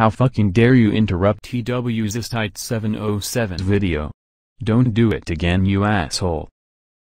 How fucking dare you interrupt TW's 707 video. Don't do it again you asshole.